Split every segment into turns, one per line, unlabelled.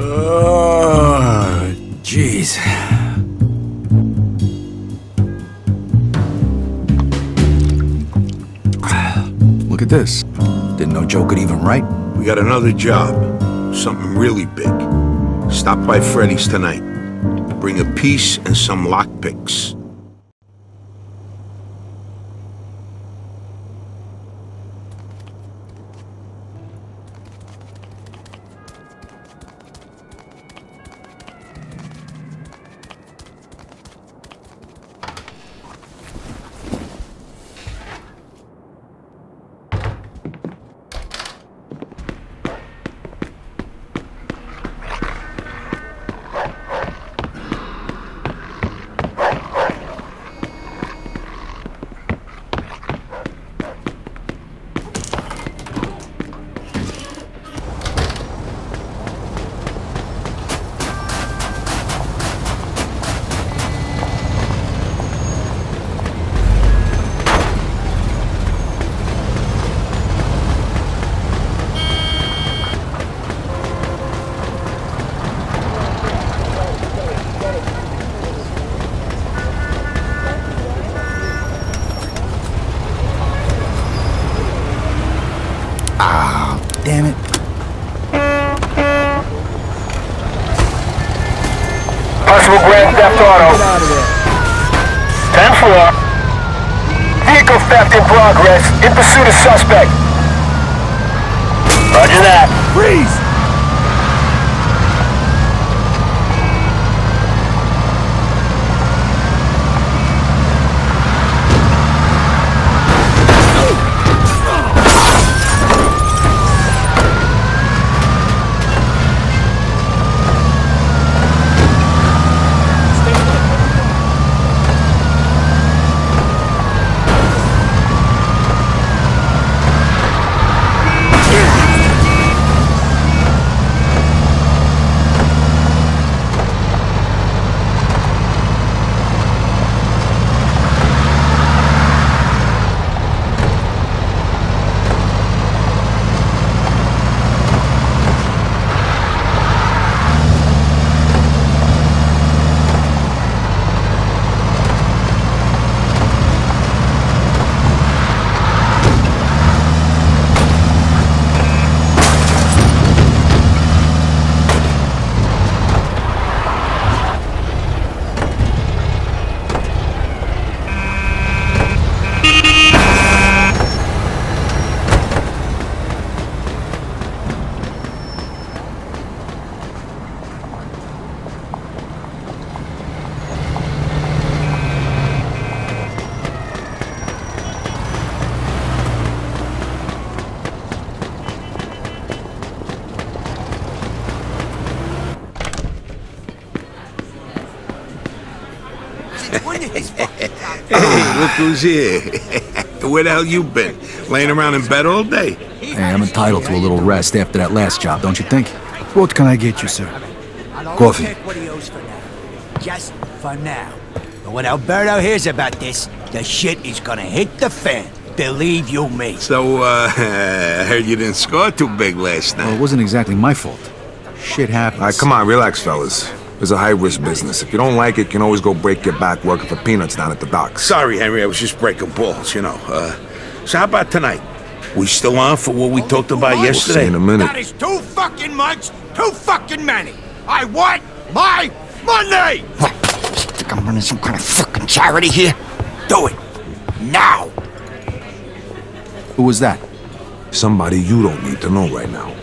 Oh, jeez. Look at this. Didn't know Joe could even write.
We got another job. Something really big. Stop by Freddy's tonight. Bring a piece and some lockpicks.
Progress. In pursuit of suspect. Roger that.
Freeze!
Hey, look who's here. Where the hell you been? Laying around in bed all day?
Hey, I'm entitled to a little rest after that last job, don't you think? What can I get you, sir? Coffee.
Take what he owes for now. Just for now. But when Alberto hears about this, the shit is gonna hit the fan. Believe you me.
So, uh, I heard you didn't score too big last night.
Well, it wasn't exactly my fault. Shit happens.
All right, come on, relax, fellas. It's a high-risk business. If you don't like it, you can always go break your back working for peanuts down at the docks.
Sorry, Henry, I was just breaking balls, you know. Uh, so how about tonight? We still on for what we talked about
We'll see
yesterday?
in a minute.
That is too fucking much. Too fucking many. I want my money. What?
Think I'm running some kind of fucking charity here? Do it. Now.
Who was that?
Somebody you don't need to know right now.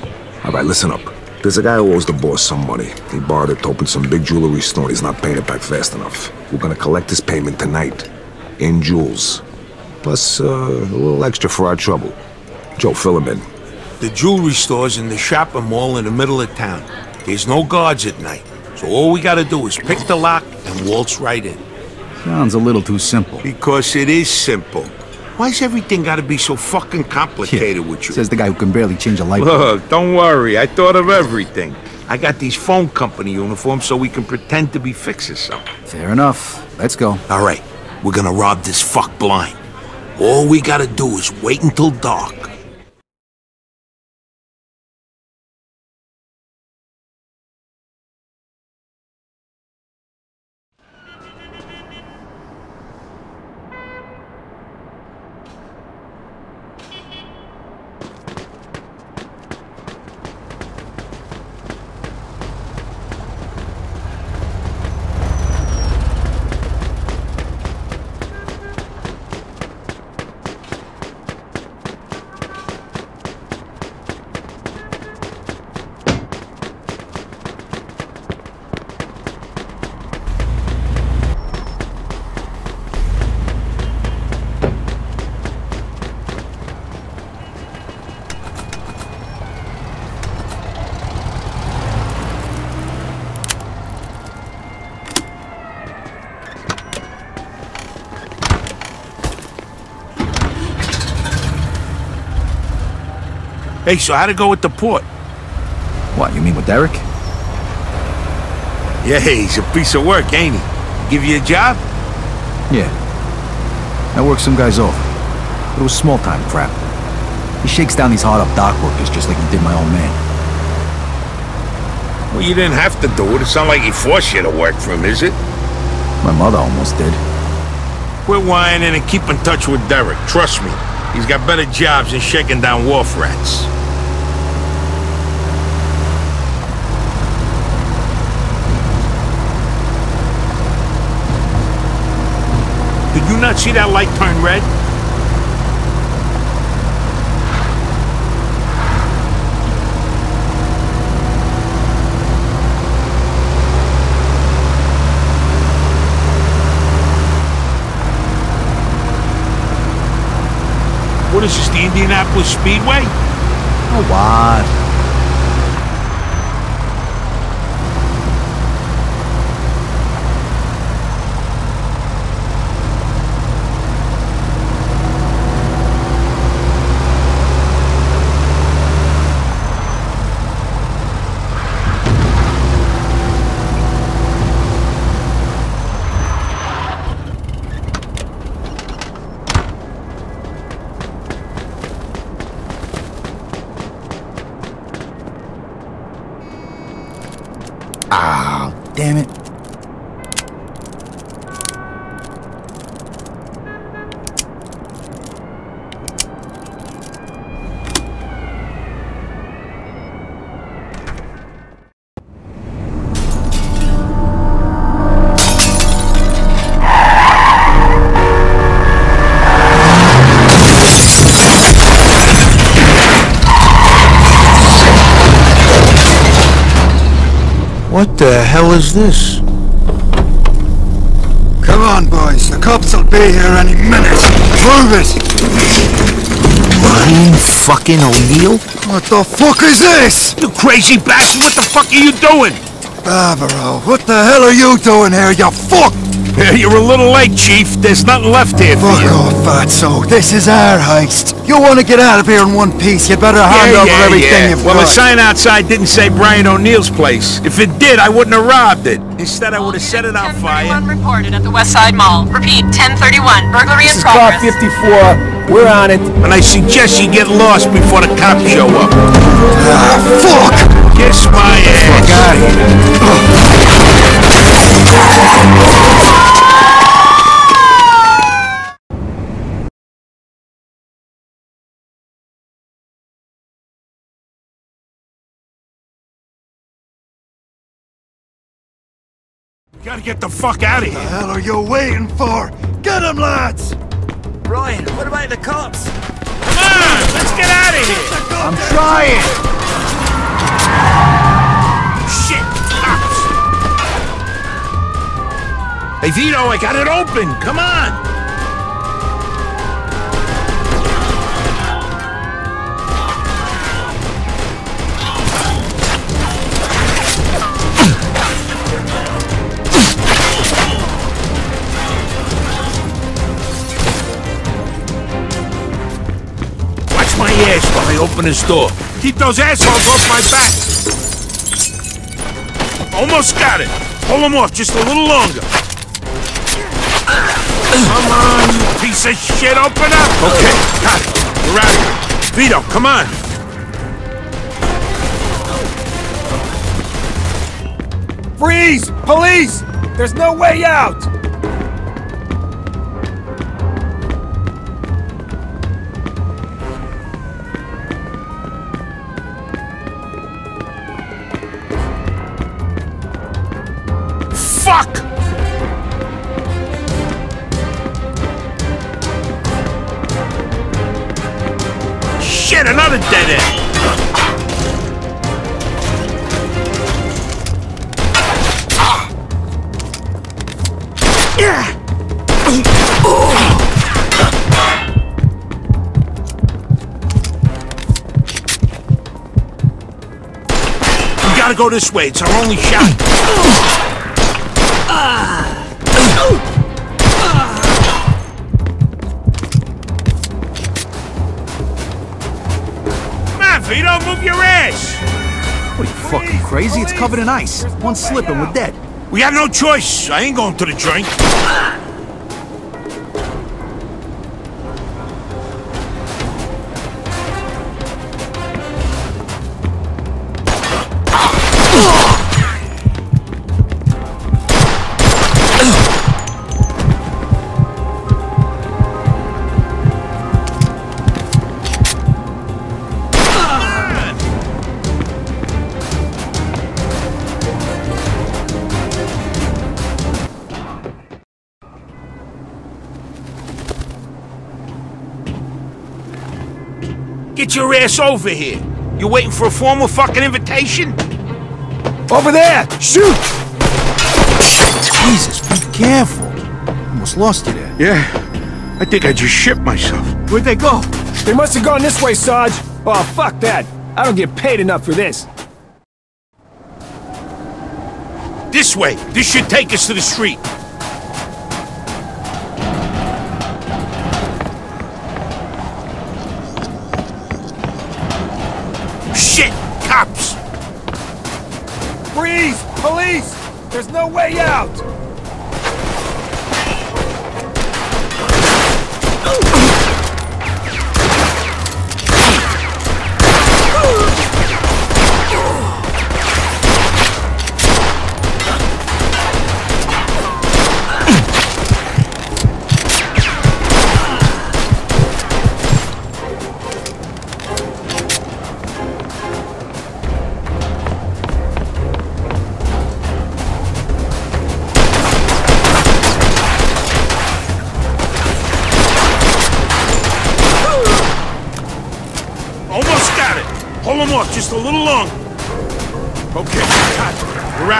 All right, listen up. There's a guy who owes the boss some money. He borrowed it to open some big jewelry store. He's not paying it back fast enough. We're gonna collect his payment tonight. In jewels. Plus, uh, a little extra for our trouble. Joe, fill him in.
The jewelry store's in the shopping mall in the middle of town. There's no guards at night. So all we gotta do is pick the lock and waltz right in.
Sounds a little too simple.
Because it is simple. Why's everything gotta be so fucking complicated with you?
Says the guy who can barely change a light bulb.
Look, don't worry. I thought of everything. I got these phone company uniforms so we can pretend to be fixers something.
Fair enough. Let's go.
All right, we're gonna rob this fuck blind. All we gotta do is wait until dark. Hey, so how'd it go with the port?
What, you mean with Derek?
Yeah, he's a piece of work, ain't he? Give you a job?
Yeah. I worked some guys over. But it was small-time crap. He shakes down these hard-up dock workers just like he did my old man.
Well, you didn't have to do it. It's not like he forced you to work for him, is it?
My mother almost did.
Quit whining and keep in touch with Derek. Trust me, he's got better jobs than shaking down wharf rats. You not see that light turn red? What is this, the Indianapolis Speedway?
Oh, what? Ah, damn it.
What the hell is this?
Come on, boys. The cops will be here any minute. Move it!
Brian fucking O'Neill?
What the fuck is this?
You crazy bastard, what the fuck are you doing?
Barbaro, what the hell are you doing here, you fuck?
Yeah, you're a little late, Chief. There's nothing left here for
Fuck
you.
off, Fatso. This is our heist. You'll want to get out of here in one piece, you better hand over everything you've
Well,
got.
the sign outside didn't say Brian O'Neill's place. If it did, I wouldn't have robbed it. Instead, I would have set it on fire.
1031 reported at the West Side Mall. Repeat, 1031. Burglary in progress.
This is car 54. We're on it.
And I suggest you get lost before the cops show up.
Ah, fuck!
Kiss my ass.
Got it.
Gotta get the fuck out of
The
here.
hell are you waiting for? Get him, lads!
Brian, what about the cops?
Come on, let's get out of here.
I'm trying!
Shit, cops. Hey, Vito, I got it open. Come on. Ass I open this door. Keep those assholes off my back. Almost got it. Pull them off just a little longer. Come on, you piece of shit. Open up. Okay, got it. We're out of here. Vito, come on.
Freeze! Police! There's no way out!
Shit, another dead end. We gotta go this way. It's our only shot. Ah. Come on, Vito, move your ass!
What are you, fucking crazy? It's covered in ice. One slip and we're dead.
We got no choice. I ain't going to the joint. Get your ass over here. You waiting for a formal fucking invitation?
Over there! Shoot!
Jesus, be careful. Almost lost you there.
Yeah. I think I just shit myself.
Where'd they go?
They must have gone this way, Sarge. Oh, fuck that. I don't get paid enough for this.
This way. This should take us to the street.
Freeze! Police! There's no way out!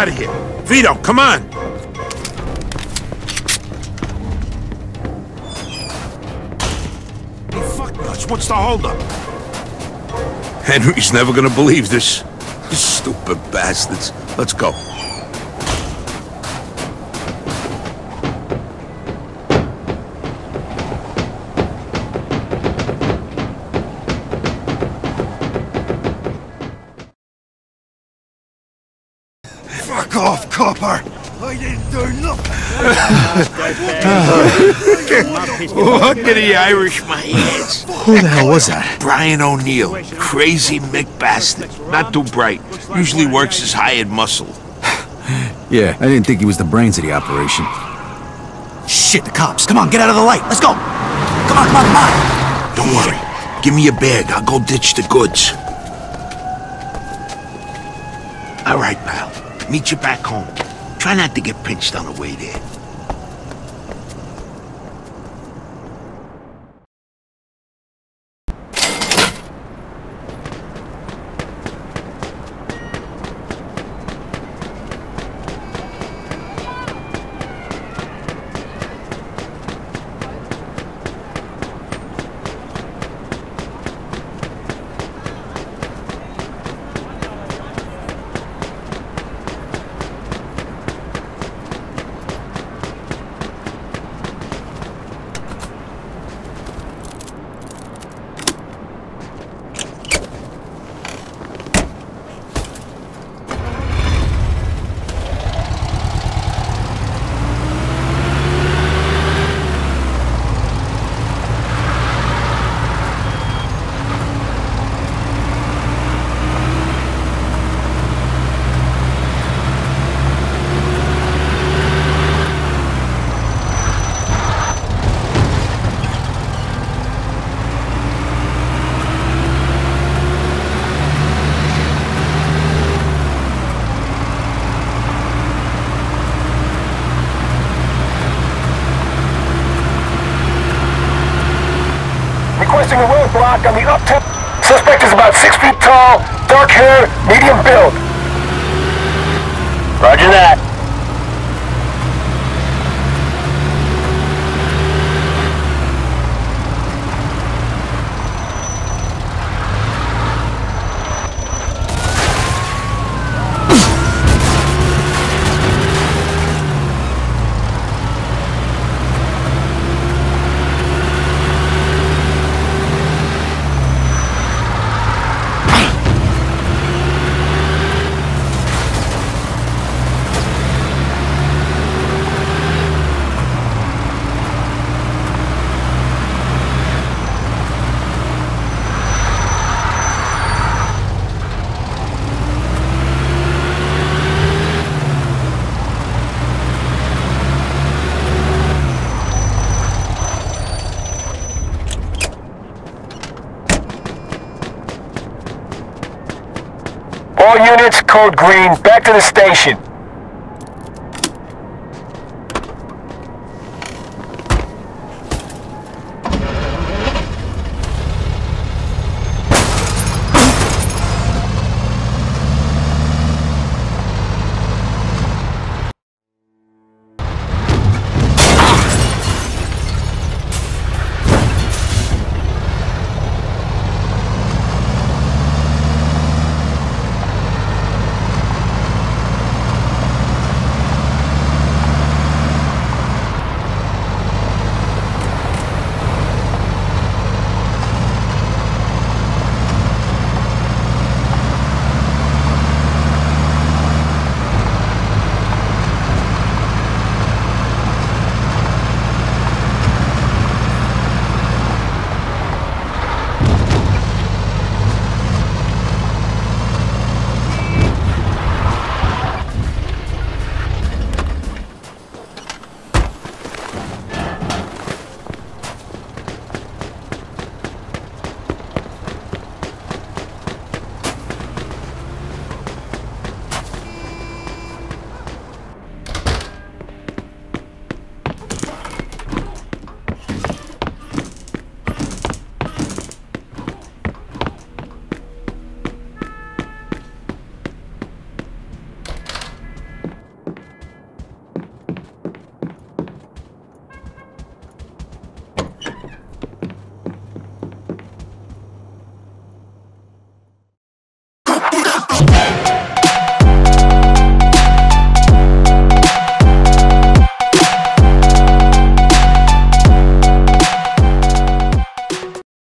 Out of here. Vito, come on. Hey, fuck nuts. What's the holdup? Henry's never gonna believe this. Stupid bastards. Let's go.
Fuck off, copper! I didn't do nothing!
Look at the Irish, my ass.
Who the hell was that?
Brian O'Neill. Crazy Mick bastard. Not too bright. Usually works his hired muscle.
Yeah, I didn't think he was the brains of the operation. Shit, the cops. Come on, get out of the light. Let's go. Come on, come on, come on.
Don't worry. Give me your bag. I'll go ditch the goods. All right, pal. Meet you back home. Try not to get pinched on the way there.
Requesting a roadblock on the uptown. Suspect is about six feet tall, medium build. Roger that. Green, back to the station.